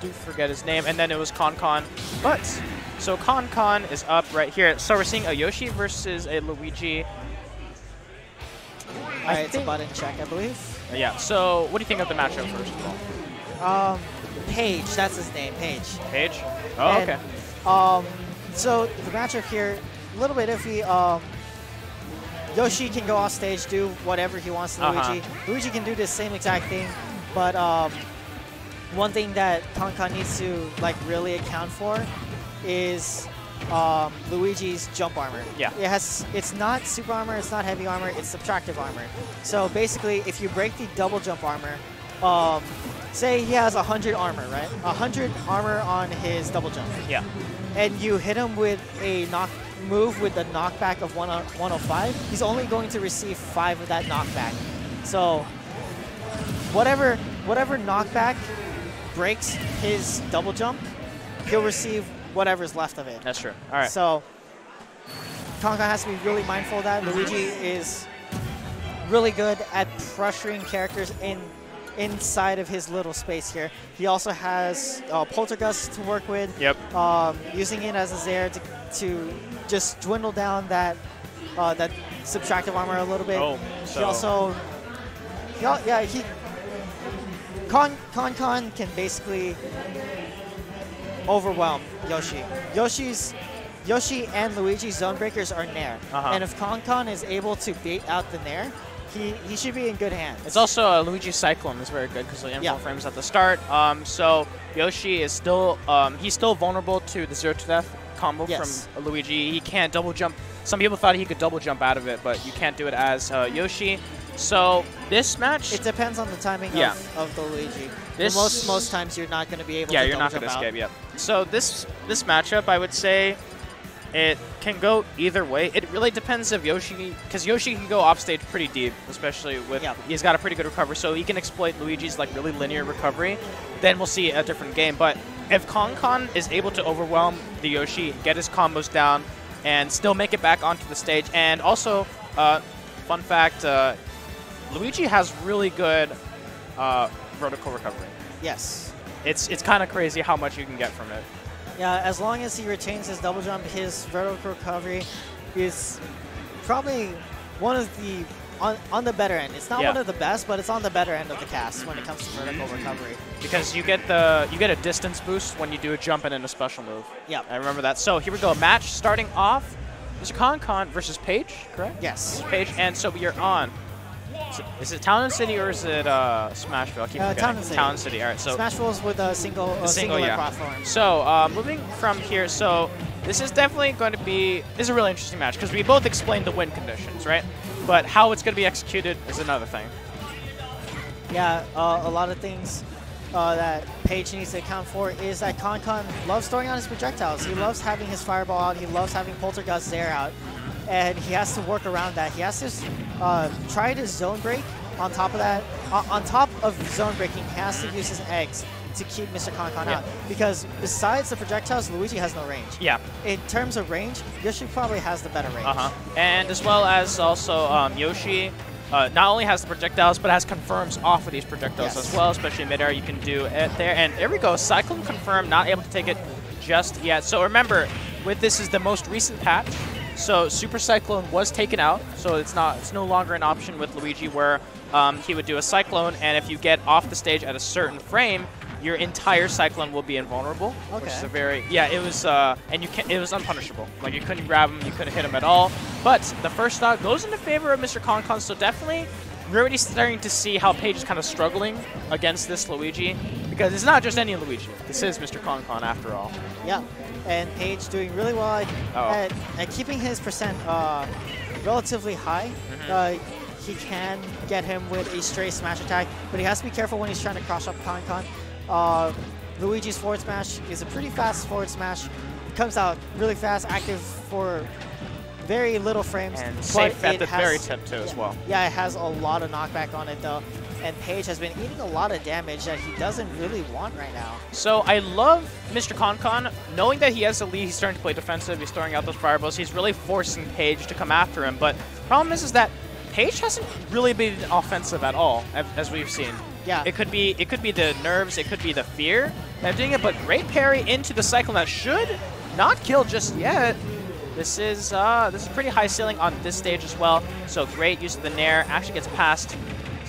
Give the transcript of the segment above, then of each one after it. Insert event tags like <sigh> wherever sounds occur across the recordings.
do forget his name, and then it was Con. Con. But, so Con Con is up right here. So we're seeing a Yoshi versus a Luigi. Uh, it's a button check, I believe. Yeah, so what do you think of the matchup first of all? Um, Page, that's his name, Page. Page? Oh, And, okay. Um, so the matchup here, a little bit iffy. Um, Yoshi can go off stage, do whatever he wants to Uh-huh. Luigi. Luigi can do the same exact thing, but um, one thing that ConCon needs to like really account for is um, Luigi's jump armor. Yeah. It has. It's not super armor. It's not heavy armor. It's subtractive armor. So basically, if you break the double jump armor, um, say he has 100 armor, right? 100 armor on his double jump Yeah. and you hit him with a knock move with the knockback of 1 105, he's only going to receive 5 of that knockback. So whatever whatever knockback breaks his double jump, he'll receive whatever's left of it. That's true. All right. So ConCon has to be really mindful of that. Luigi is really good at pressuring characters in inside of his little space here. He also has uh, Poltergust to work with. Yep. Um, using it as a Zair to, to just dwindle down that uh, that subtractive armor a little bit. Oh, he so- also, he, yeah, he Con Con Con can basically overwhelm Yoshi. Yoshi's Yoshi and Luigi's zone breakers are Nair. Uh-huh. And if Con Con is able to bait out the Nair, he, he should be in good hands. It's also uh, Luigi Cyclone is very good because the info Yeah. frames at the start. Um, so Yoshi is still um, he's still vulnerable to the zero to death combo Yes. from Luigi. He can't double jump. Some people thought he could double jump out of it, but you can't do it as uh, Yoshi. So this match, It depends on the timing Yeah. of, of the Luigi. This- most most times you're not going to be able yeah, to you're not going to escape. Yep. So this this matchup, I would say, it can go either way. It really depends if Yoshi, because Yoshi can go off stage pretty deep, especially with Yep. he's got a pretty good recovery, so he can exploit Luigi's like really linear recovery. Then we'll see a different game. But if ConCon is able to overwhelm the Yoshi, get his combos down, and still make it back onto the stage, and also, uh, fun fact, uh, Luigi has really good uh, vertical recovery. Yes. It's it's kind of crazy how much you can get from it. Yeah, as long as he retains his double jump, his vertical recovery is probably one of the on, on the better end. It's not Yeah. one of the best, but it's on the better end of the cast when it comes to vertical recovery. because you get the you get a distance boost when you do a jump and then a special move. Yep. I remember that. So here we go. Match starting off. Mr. Con Con versus Page, correct? Yes. Page, and so you're on. Is it Town and City or is it uh, Smashville? I keep Uh. Town and City. Town and City. All right. So Smash Bros with a single, a single, yeah. platform. So uh, moving from here, so this is definitely going to be this is a really interesting match because we both explained the win conditions, right? But how it's going to be executed is another thing. Yeah, uh, a lot of things uh, that Page needs to account for is that Concon loves throwing out his projectiles. He loves having his fireball out. He loves having Poltergust there out. And he has to work around that. He has to uh, try to zone break. On top of that, uh, on top of zone breaking, he has to use his eggs to keep Mr. Concon Yeah. out. Because besides the projectiles, Luigi has no range. Yeah. In terms of range, Yoshi probably has the better range. Uh huh. And as well as also um, Yoshi. Uh, not only has the projectiles, but has confirms off of these projectiles Yes. as well, especially midair. You can do it there. And there we go. Cyclone confirm, not able to take it just yet. So remember, with this is the most recent patch. So Super Cyclone was taken out, so it's not it's no longer an option with Luigi where um, he would do a Cyclone, and if you get off the stage at a certain frame, your entire Cyclone will be invulnerable, which is a very yeah. It was uh, and you can it was unpunishable. Like you couldn't grab him, you couldn't hit him at all. But the first stock goes into favor of Mr. Concon, so definitely we're already starting to see how Page is kind of struggling against this Luigi because it's not just any Luigi. This is Mr. Concon after all. Yeah, and Page doing really well at, Uh-oh. at, at keeping his percent uh, relatively high. Mm-hmm. Uh, he can get him with a stray smash attack, but he has to be careful when he's trying to cross up Con Con. Uh, Luigi's forward smash is a pretty fast forward smash. It comes out really fast, active for very little frames. And safe at the has- very tip too as well. Yeah, it has a lot of knockback on it though. And Page has been eating a lot of damage that he doesn't really want right now. So I love Mr. Concon. Knowing that he has the lead, he's starting to play defensive. He's throwing out those fireballs. He's really forcing Page to come after him. But problem is, is that Page hasn't really been offensive at all, as, we've seen. Yeah. It could be it could be the nerves. It could be the fear. They're doing it, but great parry into the cycle that should not kill just yet. This is uh, this is pretty high ceiling on this stage as well. So great use of the Nair. Actually gets past.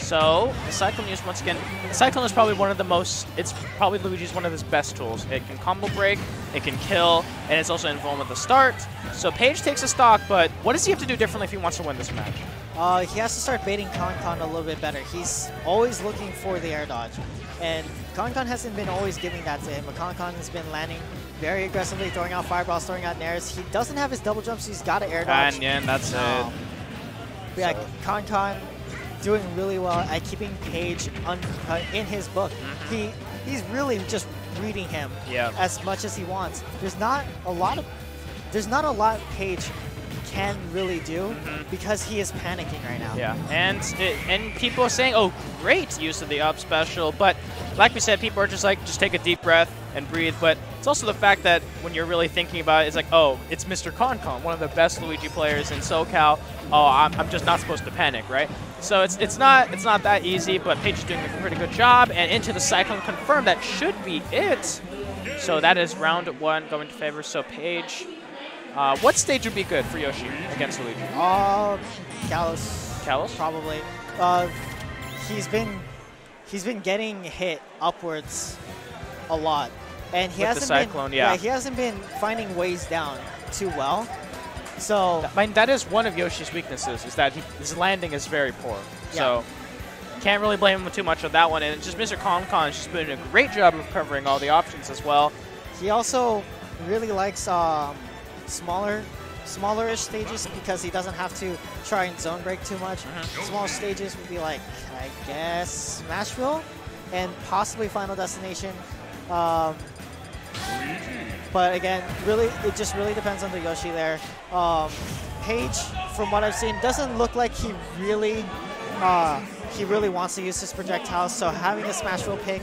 So the Cyclone use once again. The Cyclone is probably one of the most. It's probably Luigi's one of his best tools. It can combo break, it can kill, and it's also invulnerable at the start. So Page takes a stock, but what does he have to do differently if he wants to win this match? Uh, he has to start baiting Concon a little bit better. He's always looking for the air dodge. And Concon hasn't been always giving that to him, but Concon has been landing very aggressively, throwing out fireballs, throwing out nairs. He doesn't have his double jumps, so he's got to air dodge. And yeah, that's Um, it. yeah, Concon doing really well at keeping Page un, uh, in his book. He He's really just reading him Yeah. as much as he wants. There's not a lot of there's not a lot Page can really do because he is panicking right now. Mm-hmm. Yeah, and it, and people are saying, "Oh, great use of the up special," but like we said, people are just like, just take a deep breath and breathe. But it's also the fact that when you're really thinking about it, it's like, oh, it's Mr. Concon, one of the best Luigi players in SoCal. Oh, I'm, I'm just not supposed to panic, right? So it's it's not it's not that easy, but Page is doing a pretty good job. And into the Cyclone confirmed that should be it. So that is round one going to favor. So Page, uh, what stage would be good for Yoshi against Luigi? Uh, Kalos. Kalos? Probably. Uh, he's been he's been getting hit upwards a lot, and he With hasn't Cyclone, been yeah. he hasn't been finding ways down too well. So I mean, that is one of Yoshi's weaknesses, is that he, his landing is very poor. So can't really blame him too much on that one. And just Mr. Concon's just been doing a great job of covering all the options as well. he also really likes um, smaller smaller-ish stages because he doesn't have to try and zone break too much. Mm-hmm. Smaller stages would be like I guess Smashville and possibly Final Destination. Um, but again, really, it just really depends on the Yoshi there. Um, Page, from what I've seen, doesn't look like he really, uh, he really wants to use his projectiles. So having a smash roll pick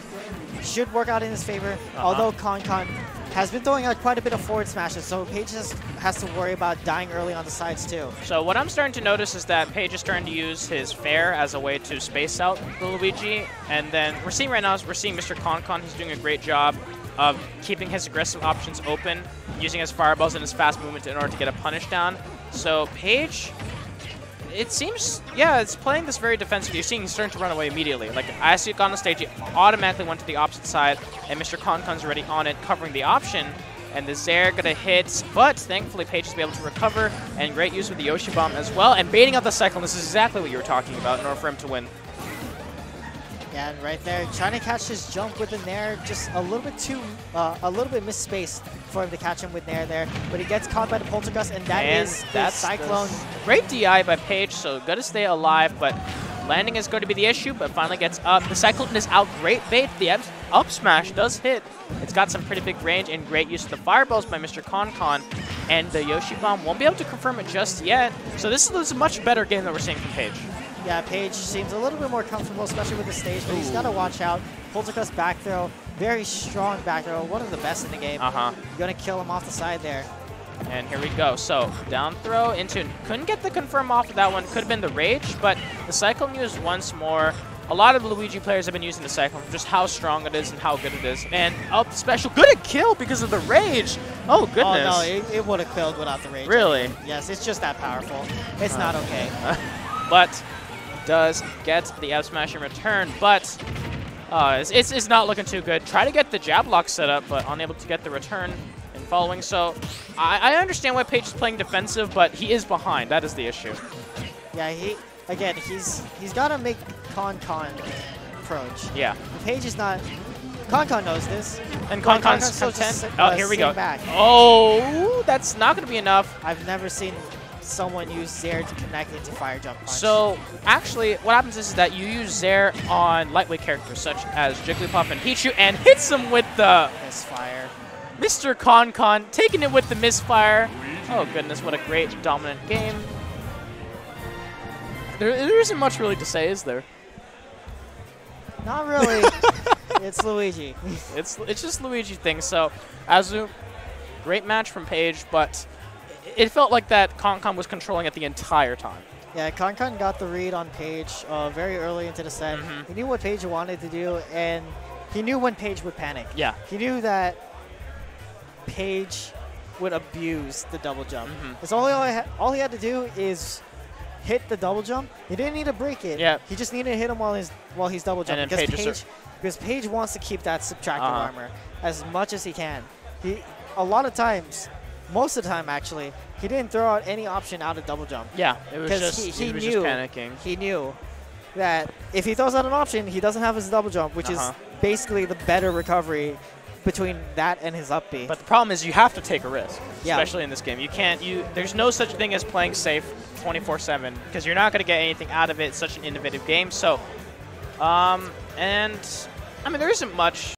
should work out in his favor. Although Concon has been throwing out quite a bit of forward smashes, so Page just has to worry about dying early on the sides too. So what I'm starting to notice is that Page is starting to use his fair as a way to space out the Luigi. And then we're seeing right now we're seeing Mr. Concon. He's doing a great job of keeping his aggressive options open, using his fireballs and his fast movement in order to get a punish down. So Page, it seems, yeah, it's playing this very defensive. You're seeing he's starting to run away immediately. Like as he got on the stage, he automatically went to the opposite side, and Mr. Concon's already on it, covering the option. And the Zair gonna hit, but thankfully Page is able to recover, and great use with the Yoshi Bomb as well, and baiting out the Cyclone. This is exactly what you were talking about in order for him to win. And right there, trying to catch his jump with the Nair, just a little bit too, uh, a little bit misspaced for him to catch him with Nair there. But he gets caught by the Poltergust, and that and is that's Cyclone. great DI by Page, so gonna stay alive, but landing is going to be the issue, but finally gets up. The Cyclone is out, great bait. The up, up smash does hit. It's got some pretty big range and great use of the fireballs by Mr. Concon, and the Yoshi Bomb won't be able to confirm it just yet. So this is a much better game that we're seeing from Page. Yeah, Page seems a little bit more comfortable, especially with the stage, but he's got to watch out. Poltergust back throw, very strong back throw, one of the best in the game. Uh-huh. Gonna kill him off the side there. And here we go. So down throw into couldn't get the confirm off of that one. Could have been the rage, but the Cyclone used once more. A lot of Luigi players have been using the Cyclone for just how strong it is and how good it is. And up special, good at kill because of the rage. Oh goodness. Oh no, it, it would have killed without the rage. Really? Yes, it's just that powerful. It's not okay. <laughs> but does get the F smash in return, but uh, it's, it's, it's not looking too good. Try to get the jab lock set up, but unable to get the return and following. So I, I understand why Page is playing defensive, but he is behind. That is the issue. Yeah, he again, he's he's got to make Con Con approach. Yeah. Page is not. Concon knows this. And Con- Concon's content. just oh, here we go. back. Oh, that's not going to be enough. I've never seen someone use Zair to connect into Fire Jump Punch. So, actually, what happens is that you use Zair on lightweight characters such as Jigglypuff and Pichu and hits them with the misfire. Mr. Concon, taking it with the misfire. Oh, goodness, what a great dominant game. There, there isn't much really to say, is there? Not really. <laughs> it's Luigi. It's it's just Luigi thing. So, Azu, great match from Page, but it felt like that Concon was controlling it the entire time. Yeah, Concon got the read on Page uh, very early into the set. Mhm. He knew what Page wanted to do, and he knew when Page would panic. Yeah. He knew that Page would abuse the double jump. Mhm. That's all he, all he had to do is hit the double jump. He didn't need to break it. Yeah. He just needed to hit him while he's while he's double jumping. And then because Page Page, because Page wants to keep that subtractive Uh-huh. armor as much as he can. He a lot of times, most of the time actually, he didn't throw out any option out of double jump. Yeah, it was just he- he, he was knew- just panicking. He knew that if he throws out an option, he doesn't have his double jump, which Uh-huh. is basically the better recovery between that and his up B. But the problem is you have to take a risk, Yeah. especially in this game. You can't. You there's no such thing as playing safe 24/7 because you're not going to get anything out of it. It's such an innovative game. So, um, and I mean there isn't much